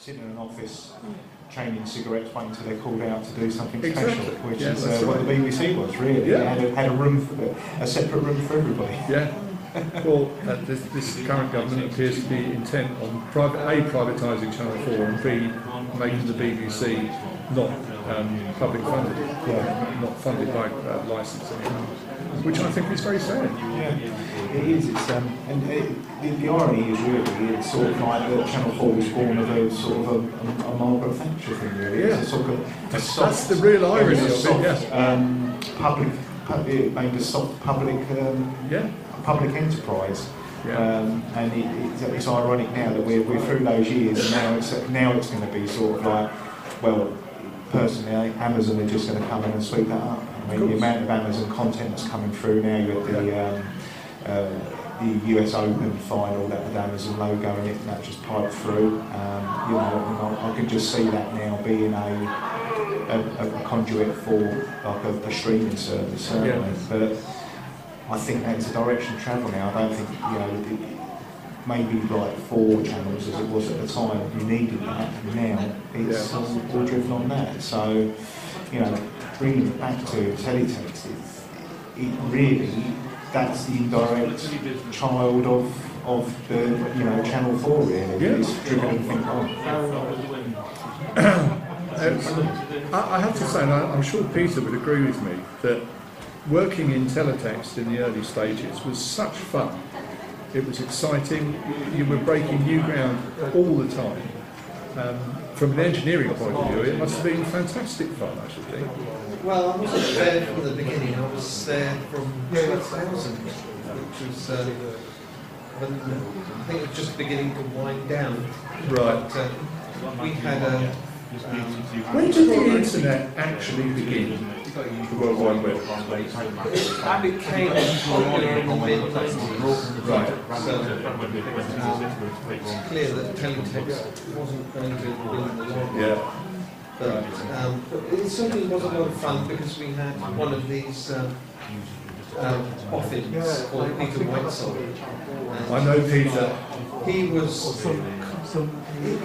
sitting in an office chaining cigarettes waiting until they're called out to do something Exactly. special, which Yeah, is uh, what the BBC was really. Yeah. Had a, had a room, for, a separate room for everybody. Yeah. Well, uh, this, this current government appears to be intent on private, A, privatising Channel 4 and B, making the BBC not um, public funded, Yeah. not funded by uh, licence anymore, which I think is very sad. Yeah, it is. It's um, and it, the, the irony is really it's sort of like that Channel Four was born of a sort of a, a, a Margaret Thatcher thing. Really, Yeah. it's a sort of a That's, soft, that's the real irony of it, yeah. um, public, pu- it made a soft public um, Yeah, public enterprise. yeah. Um, and it, it's, it's ironic now that we're, we're through those years, and now it's now it's going to be sort of like, well, personally, I think Amazon are just going to come in and sweep that up. I mean, the amount of Amazon content that's coming through now, had the um, uh, the US Open final that had Amazon logo in it, and that just piped through. Um, you know, I, I can just see that now being a a, a conduit for like a, a streaming service, certainly. But I think that's a direction of travel now. I don't think you know. It, maybe like four channels as it was at the time, you needed that. Now it's Yeah. all, all driven on that. So, you know, bringing it back to teletext, it's, it really that's the indirect child of of the you know Channel Four really. Yeah. It's driven everything on. Uh, I, have to say, and I'm sure Peter would agree with me, that working in teletext in the early stages was such fun. It was exciting. You were breaking new ground all the time. Um, from an engineering point of view, it must have been fantastic fun, I should think. Well, I wasn't there from the beginning. I was there from 2000, which was uh, when I think it was just beginning to wind down. Right. But, uh, we had a um, When did the internet actually begin? The World Wide Web. it became popular in the mid 90s. Right. So it's clear that teletext wasn't going to win the lottery. Yeah. But um, it certainly was a lot of fun because we had one of these um, um, boffins called Peter Whitesell. And I know Peter. He was. he-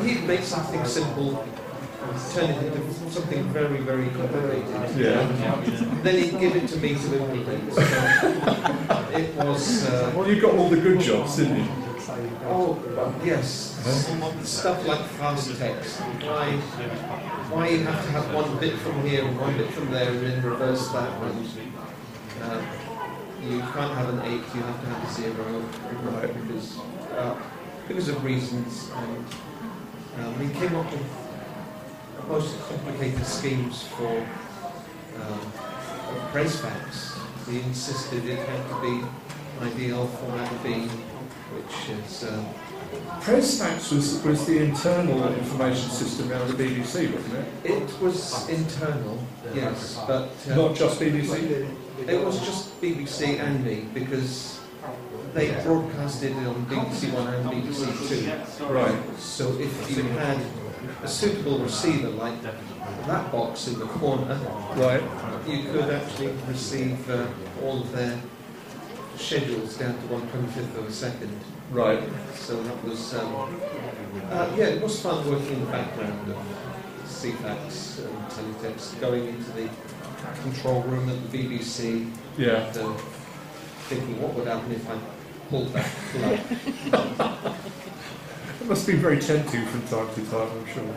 He'd make something simple, turn it into something very, very complicated. Yeah. Then he'd give it to me to implement. So it was. Uh, Well, you got all the good jobs, didn't you? Oh, yes. Stuff like Fastext. Why, why you have to have one bit from here and one bit from there and then reverse that one. Uh, you can't have an eight, you have to have a zero. Right. Because, uh, because of reasons. And um, we came up with most complicated schemes for um, Presfax. We insisted it had to be IDL format B, which is um, Presfax was, was the internal information system around the BBC, wasn't it? it was internal, yes, but uh, Not just BBC? it was just BBC and me because they broadcasted it on BBC One and BBC Two. Right. So if you had a suitable receiver like that box in the corner, Right. you could actually receive uh, all of their schedules down to one twenty fifth of a second. Right. So that was, um, uh, yeah, it was fun working in the background of Ceefax and teletext, going into the control room at the BBC, Yeah. and, uh, thinking what would happen if I pulled that plug. It must be very tempting from time to time, I'm sure.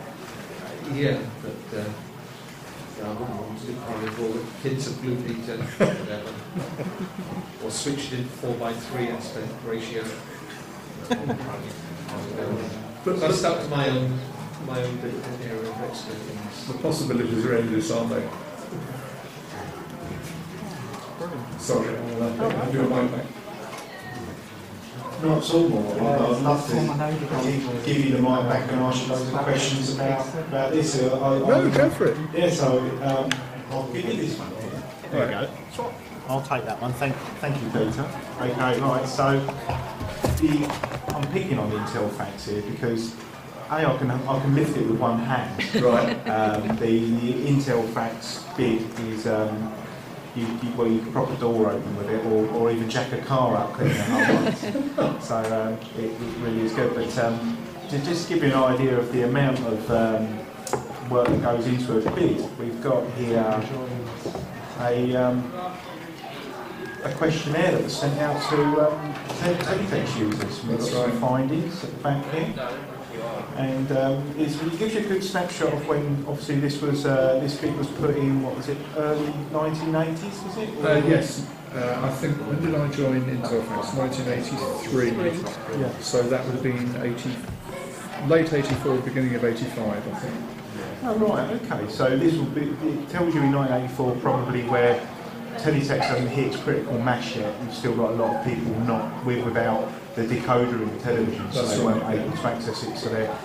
Yeah, but uh, yeah, I wouldn't want to of all the kids of Blue Peter, whatever. or switched in 4 by 3 aspect ratio. But, but stuck to my own, my own bit of area of expertise. the possibilities are endless, aren't they? Sorry, I'll do a mic back. Not at all Mort. I'd, I'd love to give, give you the mic back and ask you loads of questions about, about this. Uh, I, I, No, go for it. Yeah, so um, I'll give you this one. There you Right. go. I'll take that one. Thank, thank you, Peter. Okay, right. So the, I'm picking on Intelfax here because a I can I can lift it with one hand. Right. Um, the, the Intelfax bid is um, you, you, well you can prop a door open with it, or, or even jack a car up clean the whole. So um, it, it really is good. But um, to just give you an idea of the amount of um, work that goes into a bid, we've got here a, um, a questionnaire that was sent out to um, te- users. We've got some findings at the back here. And um, it gives you a good snapshot of when, obviously, this was uh, this bid was put in. What was it? Early 1980s, was it? Uh, yes, uh, I think, when did I join Intelfax? 1983. Yeah. So that would have been 80, late 84, beginning of 85, I think. Oh, right, okay. So this will be, it tells you in 1984 probably where teletext hasn't hit its critical mass yet. You've still got a lot of people not with, without the decoder in the television, so That's they weren't able to access it. So they're,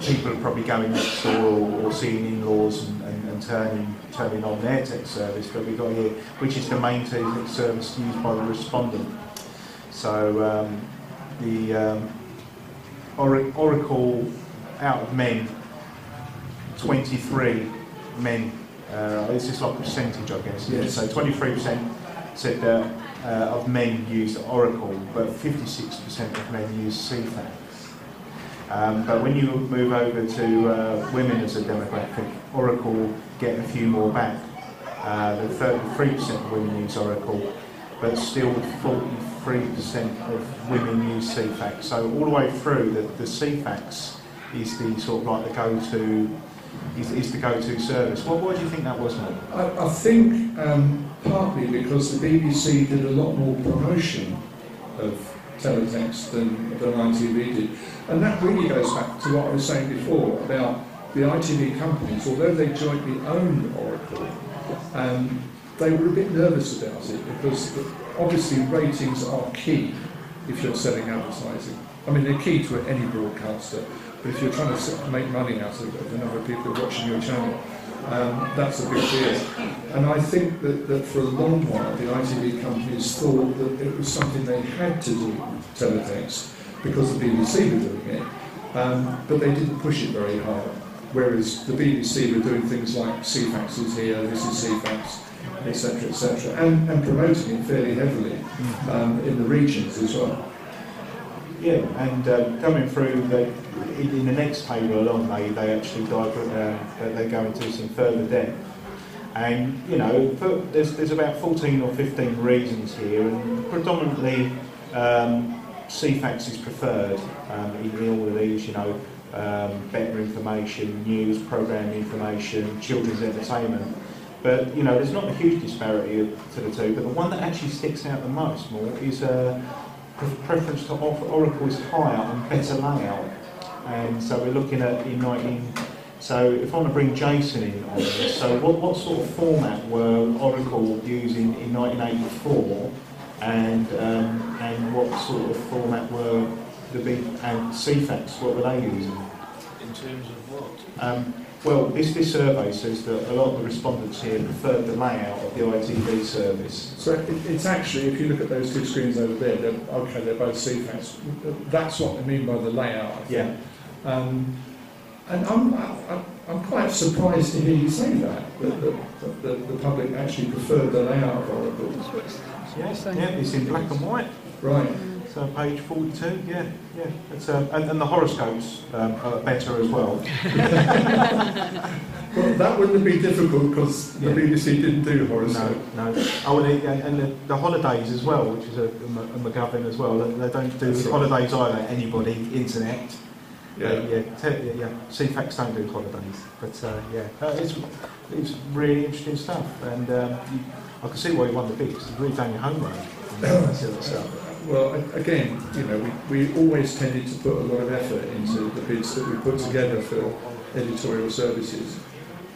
people are probably going next door or, or seeing in-laws and, and, and turning, turning on their tech service. But we've got here, which is the main teletext service used by the respondent. So um, the um, Ora- Oracle out of men 23 men. Uh, this is like percentage, I guess. Yes. So 23% said that uh, of men used Oracle, but 56% of men used Ceefax. Um, but when you move over to uh, women as a demographic, Oracle get a few more back. Uh, the 33% of women use Oracle, but still 43% of women use Ceefax. So all the way through, the, the Ceefax is the sort of like the go-to is, is the go-to service. What, what do you think that was, Mort? I, I think um, partly because the BBC did a lot more promotion of teletext than, than ITV did. And that really goes back to what I was saying before about the ITV companies, although they jointly owned Oracle, um, they were a bit nervous about it because obviously ratings are key if you're selling advertising. I mean, they're key to any broadcaster, but if you're trying to make money out of, of the number of people watching your channel, um, that's a big deal. And I think that, that for a long while the ITV companies thought that it was something they had to do, teletext, because the BBC were doing it, um, but they didn't push it very hard. Whereas the BBC were doing things like Ceefax is here, this is Ceefax, etc., etc., and, and promoting it fairly heavily um, in the regions as well. Yeah, and uh, coming through, in, the next table along, they, they actually dive, uh, they go into some further depth. And, you know, there's, there's about 14 or 15 reasons here, and predominantly um, Ceefax is preferred um, in, all of these, you know, um, better information, news, programme information, children's entertainment. But, you know, there's not a huge disparity to the two, but the one that actually sticks out the most more is uh, preference to or- Oracle is higher and better layout. And so we're looking at in 19. So if I want to bring Jason in on this, so what, what sort of format were Oracle using in 1984, and um, and what sort of format were the big and Ceefax? What were they using? In terms of what? Um, well, this, this survey says that a lot of the respondents here preferred the layout of the ITV service. So it, it's actually, if you look at those two screens over there, they're, okay, they're both Ceefax. That's what I mean by the layout. I think. Yeah. Um, and I'm, I'm, I'm quite surprised to hear you say that, that the, the, the public actually preferred the layout of Oracle. Yeah, yeah, it's in black and white. Right. So page 42, yeah, yeah. It's, um, and, and the horoscopes um, are better as well. Well, that wouldn't be difficult because the Yeah. BBC didn't do No, horoscope. no. Oh, and, the, and the, the holidays as well, which is a, a McGovern as well. They, they don't do That's right. holidays either. Anybody, internet. Yeah. Uh, yeah, te- yeah, yeah. Ceefax don't do holidays, but uh, yeah, uh, it's it's really interesting stuff, and um, you, I can see why you won the bid because you've really done your homework. on that sort of stuff. Well, again, you know, we, we always tended to put a lot of effort into the bids that we put together for editorial services.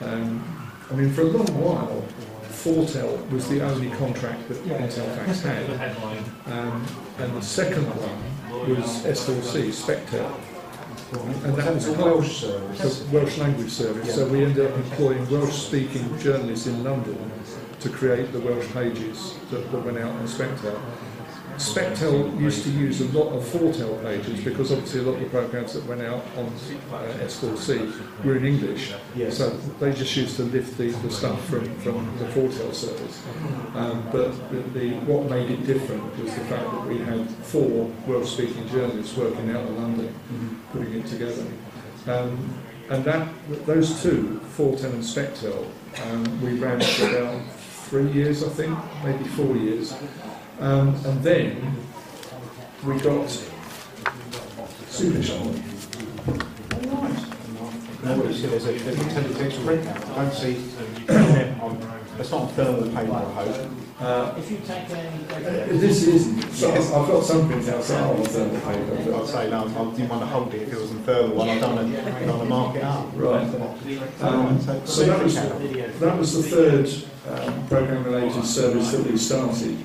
Um, I mean, for a long while, 4-Tel was the only contract that Intelfax had. Um, and the second one was S4C, Sbectel. And that was a a Welsh service. a Welsh language service. So we ended up employing Welsh-speaking journalists in London to create the Welsh pages that, that went out on Sbectel. Sbectel used to use a lot of 4-Tel pages because obviously a lot of the programs that went out on uh, S4C were in English. Yes. So they just used to lift the, the stuff from, from the 4-Tel service. Um, but the, the, what made it different was the fact that we had four Welsh-speaking journalists working out of London, putting it together. Um, and that, those two, 4-Tel and Sbectel, um, we ran for about three years, I think, maybe four years. Um, and then we got Super on, not thermal paper, I hope. Uh, If you take any... Uh, This isn't. So I've I've got some prints outside on thermal paper. I'd but- say, no, I didn't want to hold it if it was on thermal one, I don't want to, don't want mark it up. Right. Um, Um, so that was that was the third um, program-related service that we started,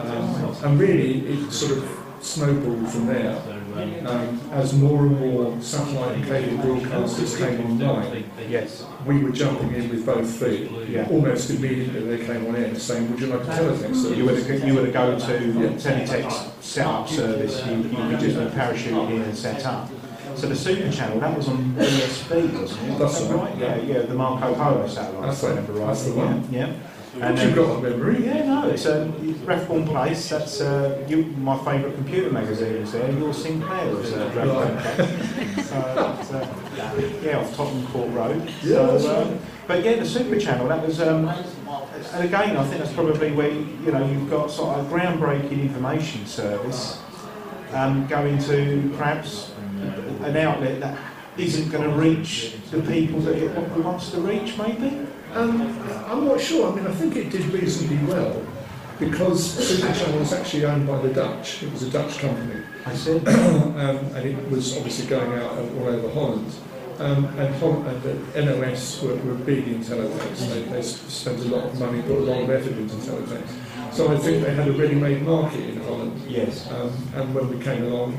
um, and really it sort of snowballed from there. Um, as more and more satellite and cable broadcasters came online, Yes, we were jumping in with both feet. Yeah. Almost immediately they came on air saying, "Would you like a teletext service?" you would, you would go to teletext set-up service, you, you could just parachute in and set up. So the super channel, that was on BSB, wasn't it? That's right. Yeah, yeah, the Marco Polo satellite, That's right. That's the one. Yeah. And And you've got a memory. Yeah, no, it's a Rathbone Place. That's uh, you, my favourite computer magazine is there. Your Sinclair was uh, Rathbone Place. so, uh, yeah, off Tottenham Court Road. Yeah, so, um, but yeah, the Super Channel. That was, um, and again, I think that's probably where you know you've got sort of a groundbreaking information service um, going to perhaps an outlet that isn't going to reach the people that it wants to reach, maybe. Um, I'm not sure. I mean, I think it did reasonably well because Super Channel was actually owned by the Dutch. It was a Dutch company, I said. um, and it was obviously going out all over Holland. Um, and, Hol- and the NOS were, were big in teletext. They, they spent a lot of money, put a lot of effort into teletext. So I think they had a ready-made market in Holland. Yes. Um, and when we came along,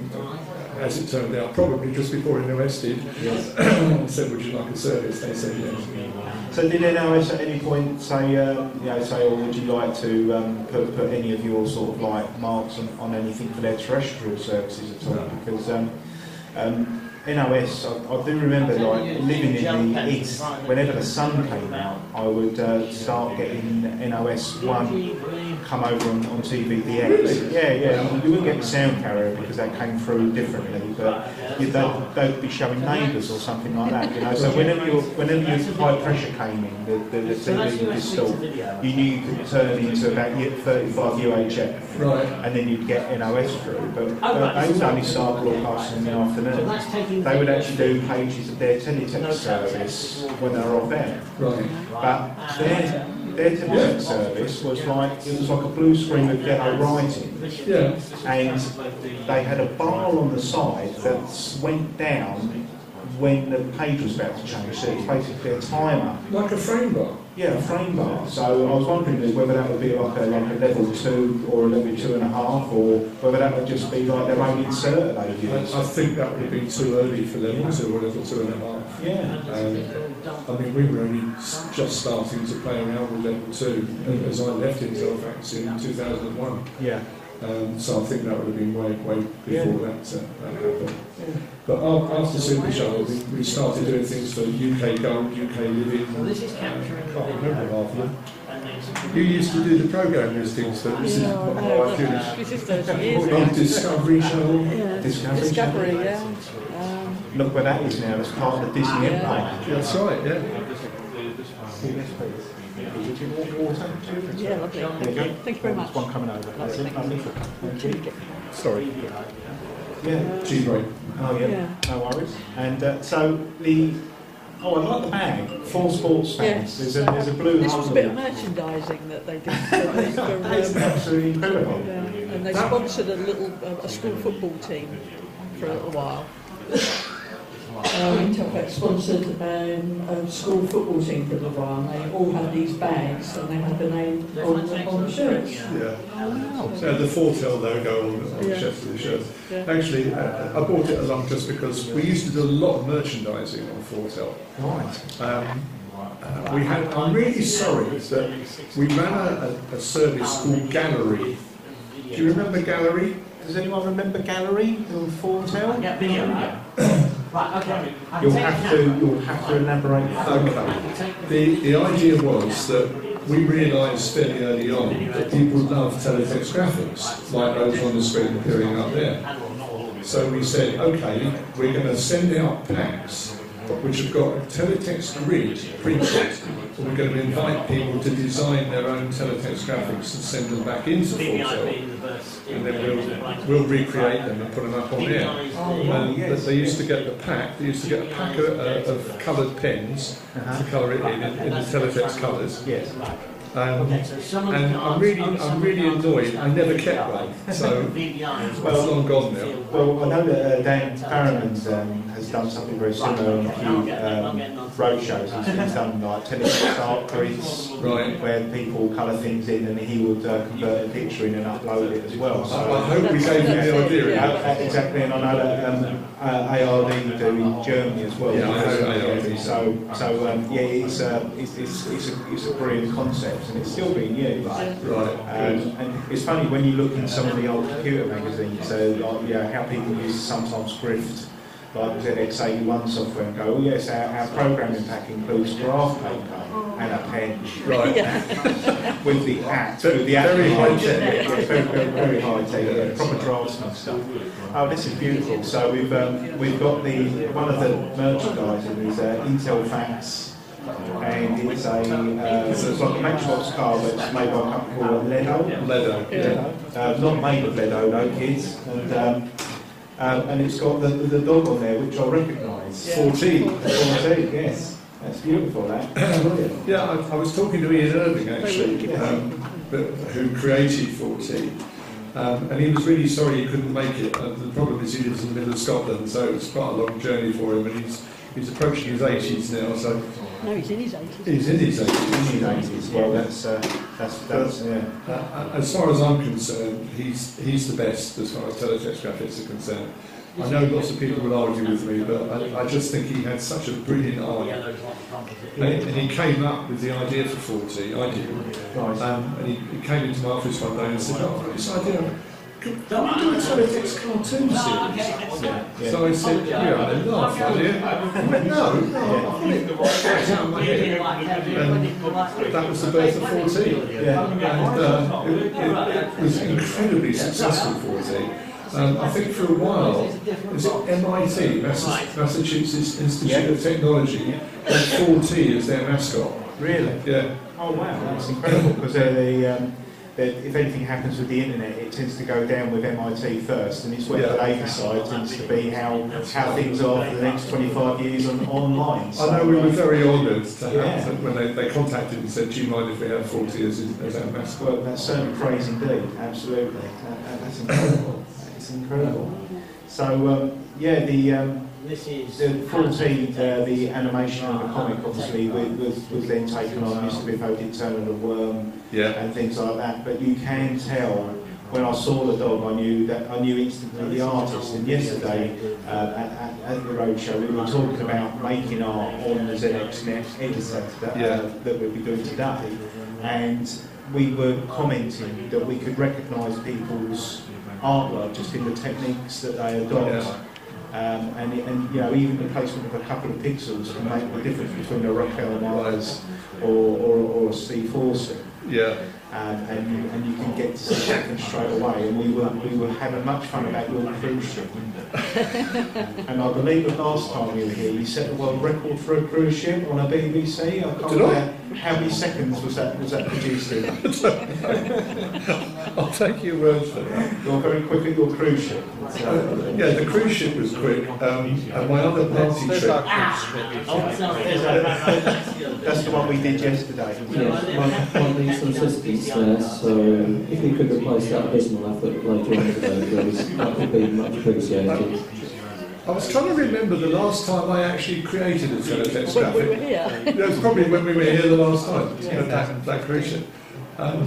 as it turned out, probably just before NOS did, Yes. said, "Would you like a service?" They said yes. So did NOS at any point say, uh, you know, say, or would you like to um, put, put any of your sort of like marks on, on anything for their terrestrial services at all? No. Because um, um, NOS, I, I do remember like living in the east, whenever the sun came out, I would uh, start getting NOS one come over on, on TVDX. Really? Yeah, yeah. You wouldn't get the sound carrier because that came through differently, but you, they'd, they'd be showing neighbours or something like that. You know, so whenever your whenever your high pressure came in, the, the, the TV would distort. You knew you could turn into about 35 UHF, Right. and then you'd get NOS through. But uh, they would only start broadcasting in the afternoon. They would actually do pages of their teletext service when they were off air. Right. But their, their teletext service was like, it was like a blue screen of yellow writing. Yeah. And they had a bar on the side that went down when the page was about to change. So it's basically a timer. Like a frame bar. Yeah, a frame bar. So I was wondering whether that would be like a, like a level two or a level two and a half, or whether that would just be like their own insert they I, use. I think that would been too early for level two or level two and a half. Yeah. Um, I mean, we were only just starting to play around with level two as I left Intelfax in 2001. Yeah. Um, so I think that would have been way, way Yeah. before that, uh, that happened. But a- after Super Channel, we, we started doing things for UK Gold, UK Living. Well, this is uh, capturing I can't remember half of them. And it's- You used to do the program listings for this is Yeah, I what know, This is 30 years ago. Discovery Channel. Yeah. Discovery Discovery, Channel. yeah. Um, Look where that is now. It's part of the Disney Yeah. Empire. That's right, yeah. Yes, please. Would you want water? Yeah, lovely. Thank you you. Thank you very much. There's one coming over. Lovely, thank Lovely. Thank you. Sorry. Yeah. G-Ray. Oh yeah. Yeah. No worries. And uh, so the oh, I like the bag. Full sports fans. Yes. There's a there's a blue. This was a bit of in merchandising that they did for, That's for um, absolutely incredible. yeah. and they sponsored a little a, a school football team for a little while. Um, Intelfax sponsored um, a school football team for a little while, and they all had these bags, and they had the name on the, on the shirts. Yeah. So the 4-Tel logo on, on the Yeah. chest of the shirt. Yeah. Actually, uh, I bought it along just because we used to do a lot of merchandising on 4-Tel. Right. Um, uh, we had, I'm really sorry that we ran a, a, a service called Gallery, Do you remember Gallery? Does anyone remember Gallery in Thorntown? Yeah, video. Right, okay. I'm You'll have to, you'll have to elaborate. Okay. The, the idea was that we realised fairly early on that people love teletext graphics, like those on the screen appearing up there. So we said, okay, we're going to send out packs which have got a teletext grid preset, and we're going to invite people to design their own teletext graphics and send them back into 4-Tel, and then we'll, we'll recreate them and put them up on air. And they used to get the pack, they used to get a pack of, uh, of coloured pens to colour it in, in the teletext colours. Yes. Um, Okay, so some of and the I'm really, I'm really annoyed. I never kept one, so well, it's long gone now. Well, I know that uh, Dan Farrimond's um, has done something very similar on a few um, road shows. He's, he's done like teletext art prints Right. where people colour things in and he would uh, convert a picture in and upload it as well. I, I hope we gave you the idea. Yeah, uh, exactly, and I know that um, uh, ARD do in Germany as well. Yeah, I know ARD. So, so um, yeah, it's, uh, it's, it's, it's, a, it's a brilliant concept, and it's still being used. Right. Um, and it's funny when you look in some of the old computer magazines, uh, like, yeah, how people used to sometimes grift like ZX81 software and go, oh yes, our, our programming pack includes graph paper and a pen Right. with the Very- with the very high tech. Yeah, very, very, very high tech, yeah, proper draftsman stuff. Oh, this is beautiful. So we've um, we've got the one of the merchandising is uh, Intelfax, and it's a uh, it's like a Matchbox car, but it's made by a company called Lledo. Leather. Yeah. Uh, not made of Ledo, though, kids. And, um, um, and it's got the, the dog on there, which I recognise. 4T. 4T, yes. That's beautiful, that. Brilliant. Yeah, I, I was talking to Ian Irving actually, um, but, who created 4T. Um, and he was really sorry he couldn't make it. Uh, the problem is he lives in the middle of Scotland, so it's quite a long journey for him, and he's, he's approaching his 80s now, so No, he's in his 80s. he's in his 80s. He's In his 80s, well, that's, uh, that's, that's, yeah. Uh, as far as I'm concerned, he's, he's the best as far as teletext graphics are concerned. I know lots of people will argue with me, but I, I just think he had such a brilliant eye. And, and he came up with the idea for 4T, I did. Um, and he, he came into my office one day and said, oh, I've got this idea. Can, can we do a teletext cartoon series? Yeah. So I said, yeah, and they laughed at it. I went, no, no, I've got it right out of my that was the birth of 4T. Yeah. And uh, it, it, it was incredibly successful 4T. Um, I think for a while, is it MIT, Massachusetts Institute of Technology, had 4T as their mascot. Really? Yeah, Oh, wow, that's incredible, because they're the, um, they're, if anything happens with the internet, it tends to go down with MIT first, and it's where the Yeah. labour side tends to be how, how things are for the next 25 years on, online. I know we were very honoured to have Yeah. when they, they contacted and said, do you mind if we have 40 years as our mascot? Well, that's certainly praise indeed, absolutely. That- that- that's incredible. It's incredible. So, um, yeah, the, um, This is. the 4T, uh, the animation of the comic, obviously, was, was, was then taken on, Mr. Biffo did Turn of the Worm Yeah. and things like that. But you can tell when I saw the dog, I knew that I knew instantly the artist. And yesterday uh, at, at, at the roadshow, we were talking about making art on the ZXNet editor that, Yeah. uh, that we'll be doing today, and we were commenting that we could recognise people's artwork just in the techniques that they adopt. Yeah. Um, and, and you know, even the placement of a couple of pixels can make the difference between a Raquel Meyers or, or, or a Steve. Yeah. Um, and, you, and you can get to see something straight away. And we were, we were having much fun about your cruise ship. and I believe the last time you were here, you set the world record for a cruise ship on a BBC. I can't Did I? how many seconds was that was that produced in. I'll take your word for that. You're very quick at your cruise ship. So, Yeah, the cruise ship was quick. Um, and my other party trip. our cruise ship. Oh, sorry. That's the one we did yesterday. Yes, one, one needs some assistance there, so if you could replace that abysmal effort later on today, please, that would be much appreciated. I was trying to remember the last time I actually created a teletext When we were graphic. here. It was probably when we were here the last time, at that, that cruise ship. Um,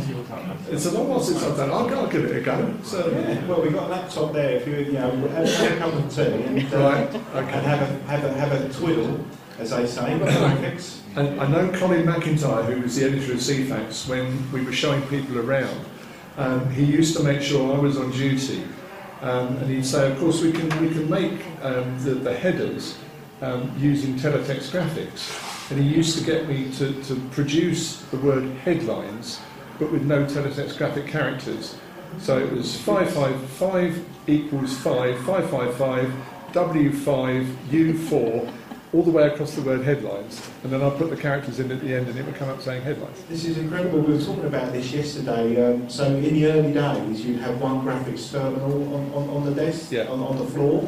it's a long while since I've done it. I'll, I'll give it a go. So, Yeah, well, we've got a laptop there. If you, you know, have, have a cup of tea and, uh, Right, and have a have a have a twiddle, as they say. graphics. And I know Colin McIntyre, who was the editor of Ceefax, when we were showing people around, Um, he used to make sure I was on duty, um, and he'd say, of course, we can we can make um, the, the headers um, using teletext graphics. And he used to get me to, to produce the word headlines, but with no teletext graphic characters. So it was 555 equals 5, 555, W5, U4, all the way across the word headlines. And then I put the characters in at the end and it would come up saying headlines. This is incredible. We were talking about this yesterday. Um, so in the early days, you'd have one graphics terminal on, on, on the desk, Yeah. on, on the floor.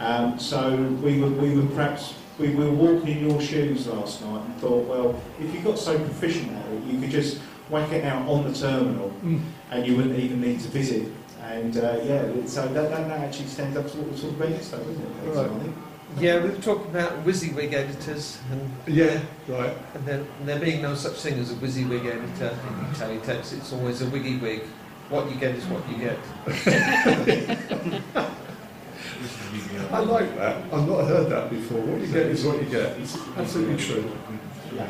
Um, so we were, we were perhaps we, we were walking in your shoes last night and thought, well, if you got so proficient at it, you could just whack it out on the terminal, Mm. and you wouldn't even need to visit. And uh, yeah, so that, that, that actually stands up to what we talked about yesterday, doesn't it? Right. I think. Yeah, we were talking about WYSIWYG editors, and Yeah, right. and there, there being no such thing as a WYSIWYG editor in teletext, it's always a WYGIWYG. What you get is what you get. I like that. I've not heard that before. What you get is what you get. It's absolutely true. Yeah.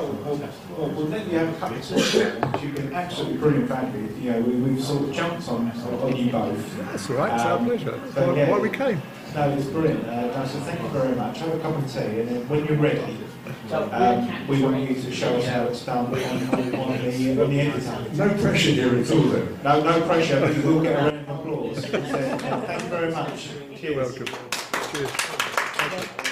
Well, well, well, we'll let you have a couple of talks, which you've been absolutely brilliant value. You know, we, we've sort of jumped on, on you both. That's all right. It's our Um, pleasure. so, Why, yeah. why we came. No, it's brilliant. Uh, no, so thank you very much. Have a cup of tea, and then when you're ready, um, we want you to show us how it's done on, on, on the, on the editor. No pressure here at all then. No, no pressure, but you will get a round of applause. So, thank you very much. Cheers. You're welcome. Cheers.